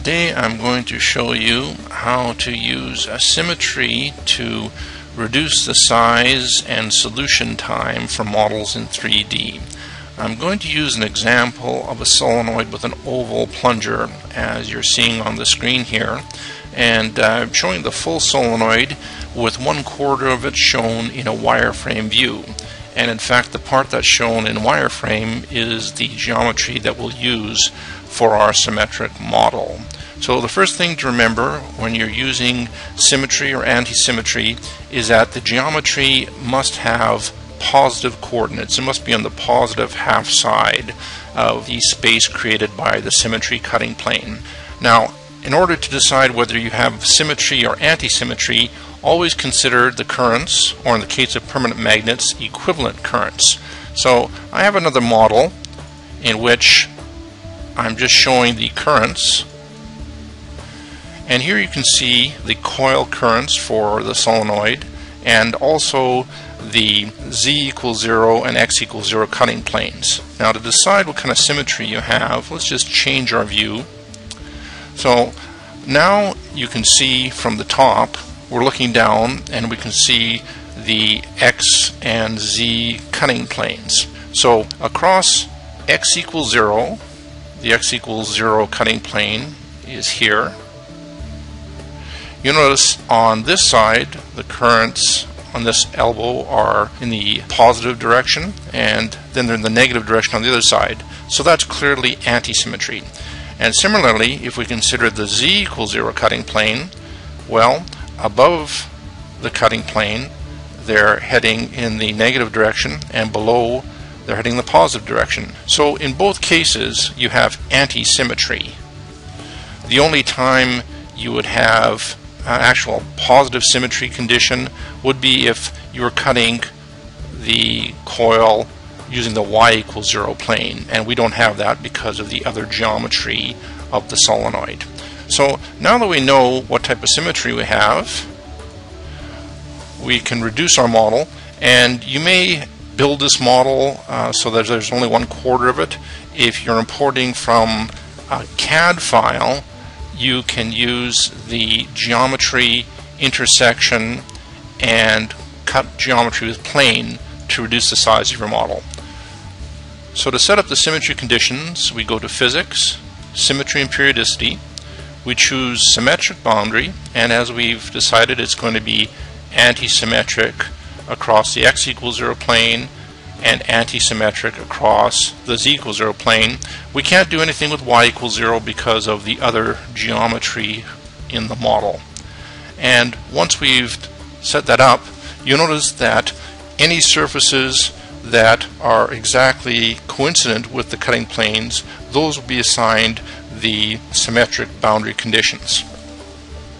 Today I'm going to show you how to use a symmetry to reduce the size and solution time for models in 3D. I'm going to use an example of a solenoid with an oval plunger as you're seeing on the screen here and uh, I'm showing the full solenoid with one quarter of it shown in a wireframe view and in fact the part that's shown in wireframe is the geometry that we'll use for our symmetric model. So the first thing to remember when you're using symmetry or anti-symmetry is that the geometry must have positive coordinates. It must be on the positive half side of the space created by the symmetry cutting plane. Now, in order to decide whether you have symmetry or anti-symmetry, always consider the currents, or in the case of permanent magnets, equivalent currents. So I have another model in which I'm just showing the currents and here you can see the coil currents for the solenoid and also the z equals 0 and x equals 0 cutting planes. Now to decide what kind of symmetry you have, let's just change our view. So now you can see from the top, we're looking down and we can see the x and z cutting planes. So across x equals 0, the x equals 0 cutting plane is here. You notice on this side the currents on this elbow are in the positive direction and then they're in the negative direction on the other side. So that's clearly anti-symmetry. And similarly, if we consider the z equals 0 cutting plane, well, above the cutting plane, they're heading in the negative direction, and below they're heading the positive direction. So in both cases, you have anti-symmetry. The only time you would have an actual positive symmetry condition would be if you were cutting the coil using the y equals 0 plane, and we don't have that because of the other geometry of the solenoid. So now that we know what type of symmetry we have, we can reduce our model, and you may build this model uh, so that there's only one quarter of it. If you're importing from a CAD file, you can use the geometry intersection and cut geometry with plane to reduce the size of your model. So to set up the symmetry conditions, we go to Physics, Symmetry and Periodicity. We choose Symmetric Boundary, and as we've decided, it's going to be anti-symmetric across the x equals 0 plane and anti-symmetric across the z equals 0 plane. We can't do anything with y equals 0 because of the other geometry in the model. And once we've set that up, you'll notice that any surfaces that are exactly coincident with the cutting planes, those will be assigned the symmetric boundary conditions.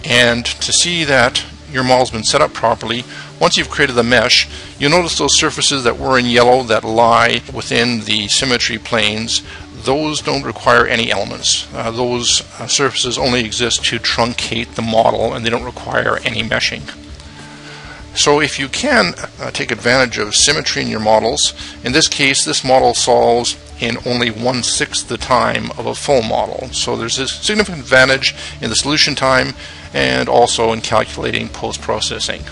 And to see that your model's been set up properly, once you've created the mesh, you'll notice those surfaces that were in yellow that lie within the symmetry planes, those don't require any elements. Uh, those uh, surfaces only exist to truncate the model and they don't require any meshing. So if you can uh, take advantage of symmetry in your models, in this case this model solves in only one-sixth the time of a full model. So there's a significant advantage in the solution time and also in calculating post-processing.